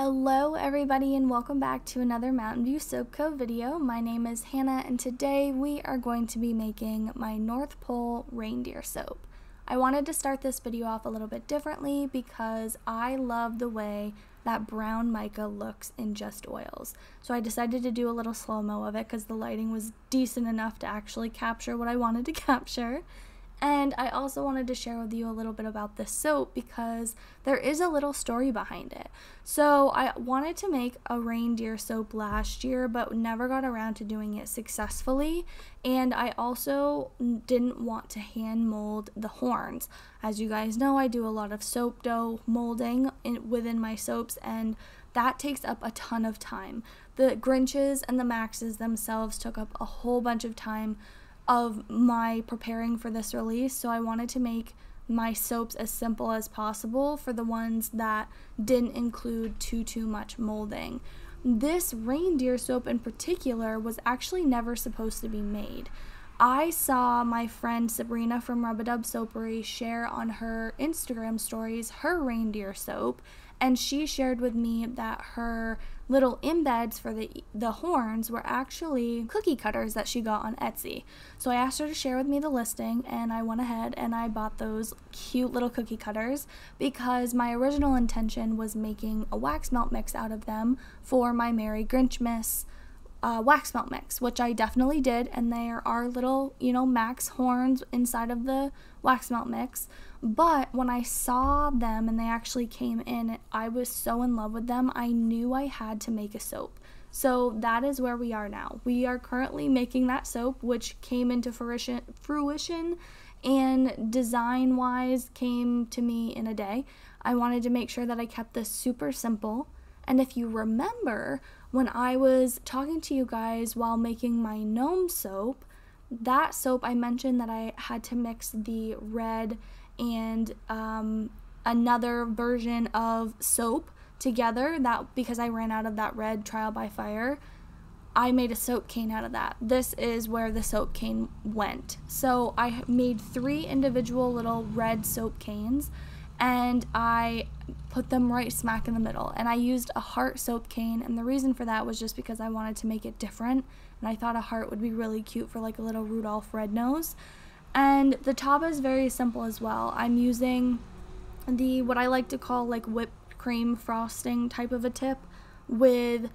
Hello everybody and welcome back to another Mountain View Soap Co video. My name is Hannah and today we are going to be making my North Pole reindeer soap. I wanted to start this video off a little bit differently because I love the way that brown mica looks in just oils. So I decided to do a little slow-mo of it because the lighting was decent enough to actually capture what I wanted to capture. And I also wanted to share with you a little bit about this soap because there is a little story behind it. So I wanted to make a reindeer soap last year, but never got around to doing it successfully. And I also didn't want to hand mold the horns. As you guys know, I do a lot of soap dough molding in, within my soaps, and that takes up a ton of time. The Grinches and the Maxes themselves took up a whole bunch of time of my preparing for this release. So I wanted to make my soaps as simple as possible for the ones that didn't include too too much molding. This reindeer soap in particular was actually never supposed to be made. I saw my friend Sabrina from Rub-a-Dub Soapery share on her Instagram stories her reindeer soap and she shared with me that her little embeds for the the horns were actually cookie cutters that she got on Etsy. So I asked her to share with me the listing and I went ahead and I bought those cute little cookie cutters because my original intention was making a wax melt mix out of them for my Merry Grinchmas uh, wax melt mix, which I definitely did, and there are little, you know, max horns inside of the wax melt mix. But when I saw them and they actually came in, I was so in love with them, I knew I had to make a soap. So that is where we are now. We are currently making that soap, which came into fruition, fruition and design wise came to me in a day. I wanted to make sure that I kept this super simple. And if you remember, when I was talking to you guys while making my gnome soap, that soap I mentioned that I had to mix the red and um, another version of soap together that because I ran out of that red trial by fire I made a soap cane out of that. This is where the soap cane went. So I made three individual little red soap canes and I put them right smack in the middle. And I used a heart soap cane, and the reason for that was just because I wanted to make it different, and I thought a heart would be really cute for like a little Rudolph red nose. And the top is very simple as well. I'm using the what I like to call like whipped cream frosting type of a tip with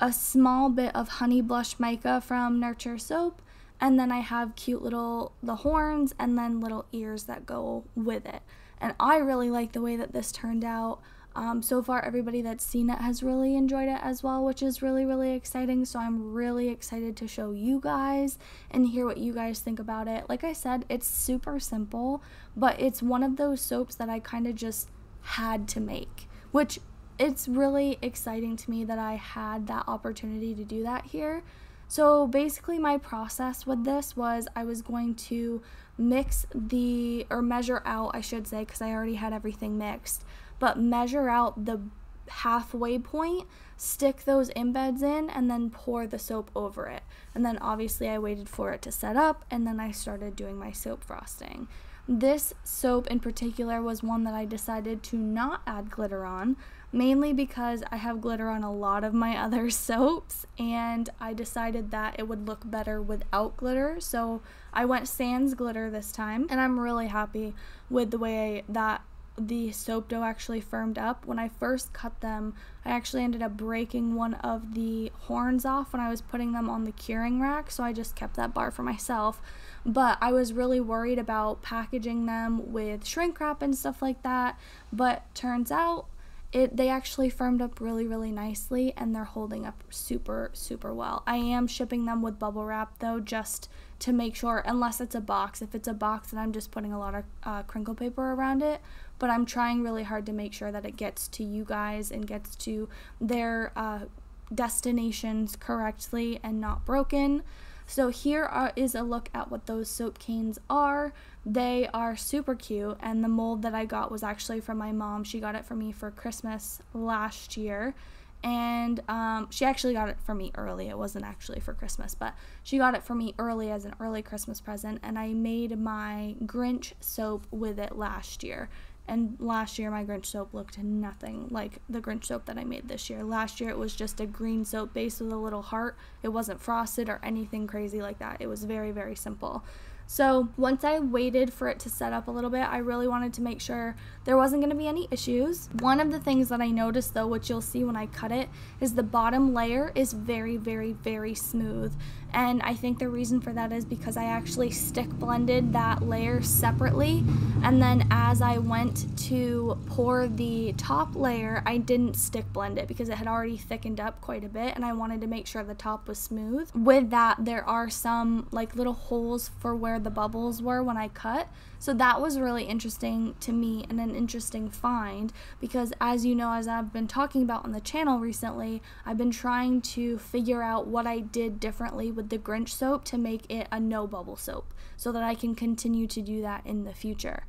a small bit of honey blush mica from Nurture Soap and then I have cute little the horns and then little ears that go with it and I really like the way that this turned out. Um, so far, everybody that's seen it has really enjoyed it as well, which is really, really exciting. So I'm really excited to show you guys and hear what you guys think about it. Like I said, it's super simple, but it's one of those soaps that I kind of just had to make, which it's really exciting to me that I had that opportunity to do that here. So basically, my process with this was I was going to mix the, or measure out, I should say, because I already had everything mixed, but measure out the halfway point, stick those embeds in, and then pour the soap over it. And then obviously, I waited for it to set up, and then I started doing my soap frosting. This soap in particular was one that I decided to not add glitter on, mainly because I have glitter on a lot of my other soaps, and I decided that it would look better without glitter, so I went sans glitter this time, and I'm really happy with the way that the soap dough actually firmed up. When I first cut them, I actually ended up breaking one of the horns off when I was putting them on the curing rack, so I just kept that bar for myself. But I was really worried about packaging them with shrink wrap and stuff like that, but turns out it they actually firmed up really really nicely and they're holding up super super well. I am shipping them with bubble wrap though just to make sure unless it's a box. If it's a box then I'm just putting a lot of uh, crinkle paper around it, but I'm trying really hard to make sure that it gets to you guys and gets to their uh, destinations correctly and not broken. So here are, is a look at what those soap canes are. They are super cute and the mold that I got was actually from my mom. She got it for me for Christmas last year and um, she actually got it for me early. It wasn't actually for Christmas, but she got it for me early as an early Christmas present, and I made my Grinch soap with it last year And last year, my Grinch soap looked nothing like the Grinch soap that I made this year. Last year, it was just a green soap base with a little heart. It wasn't frosted or anything crazy like that. It was very, very simple. So once I waited for it to set up a little bit, I really wanted to make sure there wasn't going to be any issues. One of the things that I noticed though, which you'll see when I cut it, is the bottom layer is very, very, very smooth. And I think the reason for that is because I actually stick blended that layer separately. And then as I went to pour the top layer, I didn't stick blend it because it had already thickened up quite a bit and I wanted to make sure the top was smooth. With that, there are some like little holes for where the bubbles were when I cut. So that was really interesting to me and an interesting find because, as you know, as I've been talking about on the channel recently, I've been trying to figure out what I did differently with the Grinch soap to make it a no bubble soap so that I can continue to do that in the future.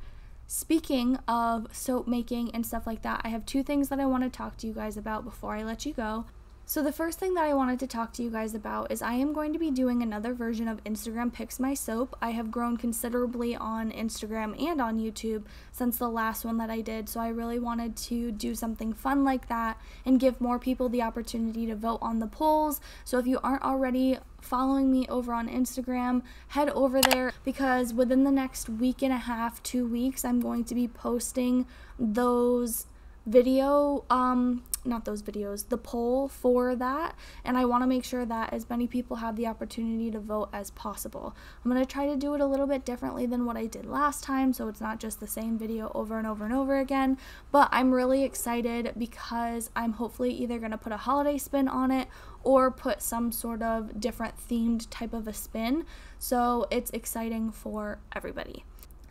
Speaking of soap making and stuff like that, I have two things that I want to talk to you guys about before I let you go. So, the first thing that I wanted to talk to you guys about is I am going to be doing another version of Instagram Picks My Soap. I have grown considerably on Instagram and on YouTube since the last one that I did, so I really wanted to do something fun like that and give more people the opportunity to vote on the polls. So, if you aren't already following me over on Instagram, head over there because within the next week and a half, two weeks, I'm going to be posting those video um not those videos the poll for that. And i want to make sure that as many people have the opportunity to vote as possible. I'm going to try to do it a little bit differently than what i did last time so it's not just the same video over and over and over again. But i'm really excited because i'm hopefully either going to put a holiday spin on it or put some sort of different themed type of a spin. So it's exciting for everybody.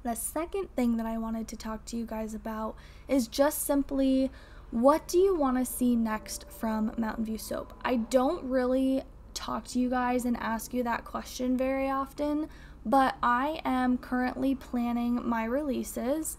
The second thing that I wanted to talk to you guys about is just simply what do you want to see next from Mountain View Soap? I don't really talk to you guys and ask you that question very often, but I am currently planning my releases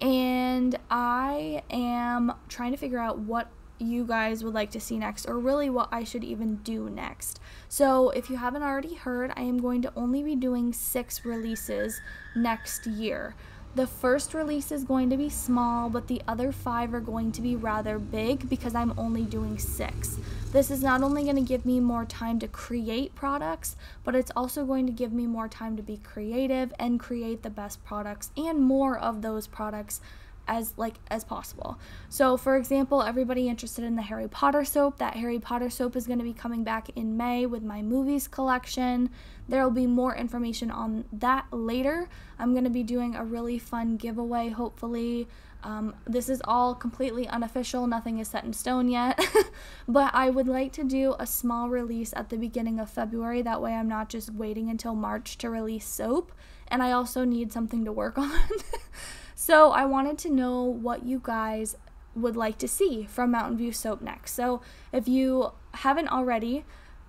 and I am trying to figure out what you guys would like to see next, or really what I should even do next. So, if you haven't already heard, I am going to only be doing six releases next year. The first release is going to be small, but the other five are going to be rather big because I'm only doing six. This is not only going to give me more time to create products, but it's also going to give me more time to be creative and create the best products and more of those products as like as possible. So for example, everybody interested in the Harry Potter soap, that Harry Potter soap is going to be coming back in May with my movies collection. There will be more information on that later. I'm going to be doing a really fun giveaway hopefully. Um, this is all completely unofficial, nothing is set in stone yet. but I would like to do a small release at the beginning of February. That way, I'm not just waiting until March to release soap. And I also need something to work on. So I wanted to know what you guys would like to see from Mountain View Soap next. So if you haven't already,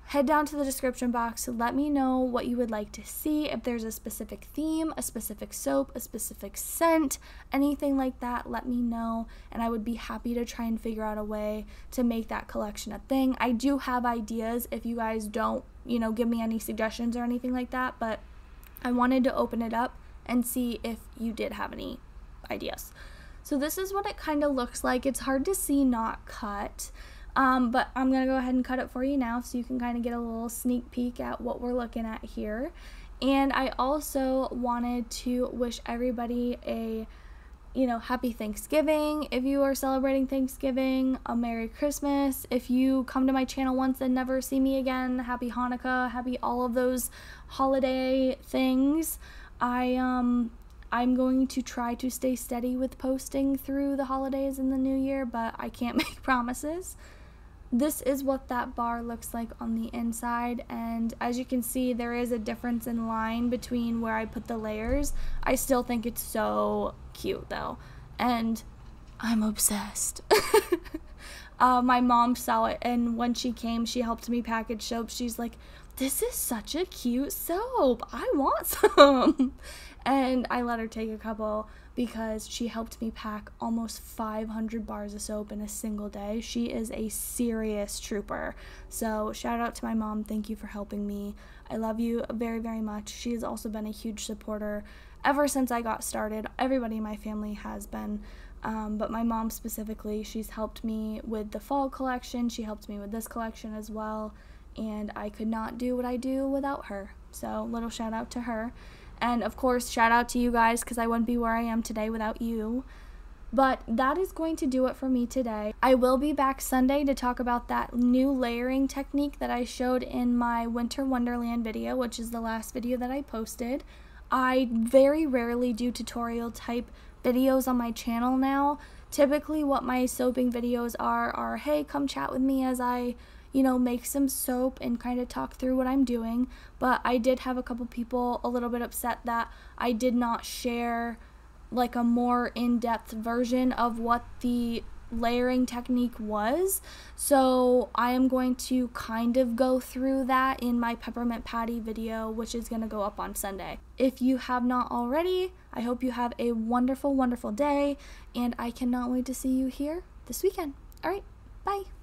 head down to the description box. Let me know what you would like to see. If there's a specific theme, a specific soap, a specific scent, anything like that, let me know. And I would be happy to try and figure out a way to make that collection a thing. I do have ideas if you guys don't, you know, give me any suggestions or anything like that. But I wanted to open it up and see if you did have any ideas. So this is what it kind of looks like. It's hard to see not cut, um, but I'm going to go ahead and cut it for you now so you can kind of get a little sneak peek at what we're looking at here. And I also wanted to wish everybody a you know, happy Thanksgiving if you are celebrating Thanksgiving, a Merry Christmas. If you come to my channel once and never see me again, happy Hanukkah, happy all of those holiday things. I um I'm going to try to stay steady with posting through the holidays and the new year, but I can't make promises. This is what that bar looks like on the inside, and as you can see, there is a difference in line between where I put the layers. I still think it's so cute though, and I'm obsessed. uh, my mom saw it, and when she came, she helped me package soap. She's like, This is such a cute soap. I want some. And I let her take a couple because she helped me pack almost 500 bars of soap in a single day. She is a serious trooper. So, shout out to my mom. Thank you for helping me. I love you very, very much. She has also been a huge supporter ever since I got started. Everybody in my family has been, um, but my mom specifically, she's helped me with the fall collection. She helped me with this collection as well, and I could not do what I do without her. So, little shout out to her. And of course, shout out to you guys because I wouldn't be where I am today without you. But that is going to do it for me today. I will be back Sunday to talk about that new layering technique that I showed in my Winter Wonderland video, which is the last video that I posted. I very rarely do tutorial type videos on my channel now. Typically what my soaping videos are are, hey, come chat with me as I you know, make some soap and kind of talk through what I'm doing. But I did have a couple people a little bit upset that I did not share like a more in-depth version of what the layering technique was. So I am going to kind of go through that in my peppermint patty video, which is going to go up on Sunday. If you have not already, I hope you have a wonderful, wonderful day, and I cannot wait to see you here this weekend. All right, bye.